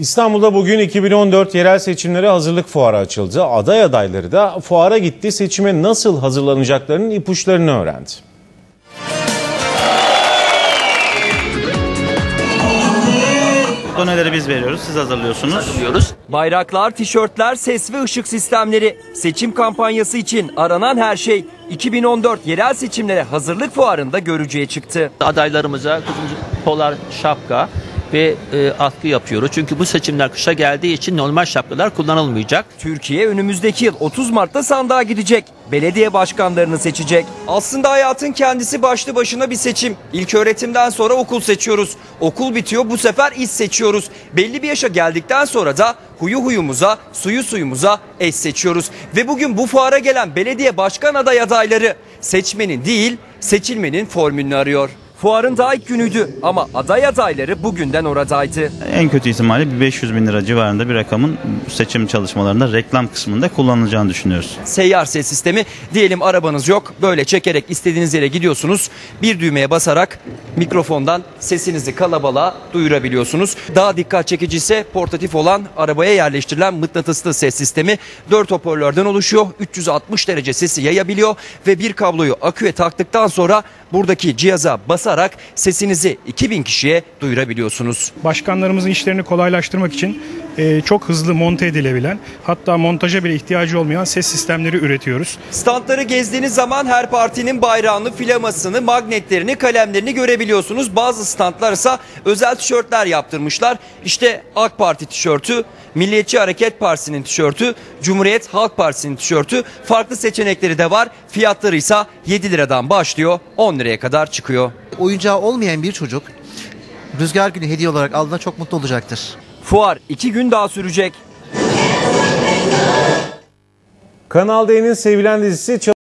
İstanbul'da bugün 2014 yerel seçimlere hazırlık fuarı açıldı. Aday adayları da fuara gitti, seçime nasıl hazırlanacaklarının ipuçlarını öğrendi. Doneleri biz veriyoruz, siz hazırlıyorsunuz. diyoruz. Bayraklar, tişörtler, ses ve ışık sistemleri. Seçim kampanyası için aranan her şey 2014 yerel seçimlere hazırlık fuarında görücüye çıktı. Adaylarımıza kırmızı polar şapka ve e, atkı yapıyoruz. Çünkü bu seçimler kışa geldiği için normal şapkalar kullanılmayacak. Türkiye önümüzdeki yıl 30 Mart'ta sandığa gidecek. Belediye başkanlarını seçecek. Aslında hayatın kendisi başlı başına bir seçim. İlk öğretimden sonra okul seçiyoruz. Okul bitiyor bu sefer iş seçiyoruz. Belli bir yaşa geldikten sonra da huyu huyumuza, suyu suyumuza eş seçiyoruz. Ve bugün bu fuara gelen belediye başkan aday adayları seçmenin değil seçilmenin formülünü arıyor. Fuarın daha ilk günüydü ama aday adayları bugünden oradaydı. En kötü ihtimalle bir 500 bin lira civarında bir rakamın seçim çalışmalarında reklam kısmında kullanılacağını düşünüyoruz. seyyar ses sistemi. Diyelim arabanız yok. Böyle çekerek istediğiniz yere gidiyorsunuz. Bir düğmeye basarak mikrofondan sesinizi kalabalığa duyurabiliyorsunuz. Daha dikkat çekici ise portatif olan arabaya yerleştirilen mıknatıslı ses sistemi. 4 hoparlörden oluşuyor. 360 derece sesi yayabiliyor ve bir kabloyu aküye taktıktan sonra buradaki cihaza basarak sesinizi 2000 kişiye duyurabiliyorsunuz. başkanlarımızın işlerini kolaylaştırmak için e, çok hızlı monte edilebilen hatta montaja bile ihtiyacı olmayan ses sistemleri üretiyoruz. Standları gezdiğiniz zaman her partinin bayrağını, filamasını, magnetlerini, kalemlerini görebiliyorsunuz. Bazı standlar ise özel tişörtler yaptırmışlar. İşte AK Parti tişörtü, Milliyetçi Hareket Partisi'nin tişörtü, Cumhuriyet Halk Partisi'nin tişörtü. Farklı seçenekleri de var. Fiyatları ise 7 liradan başlıyor, 10 liraya kadar çıkıyor. oyuncağı olmayan bir çocuk rüzgar günü hediye olarak aldığında çok mutlu olacaktır. Fuar 2 gün daha sürecek. Kanal D'nin sevilen dizisi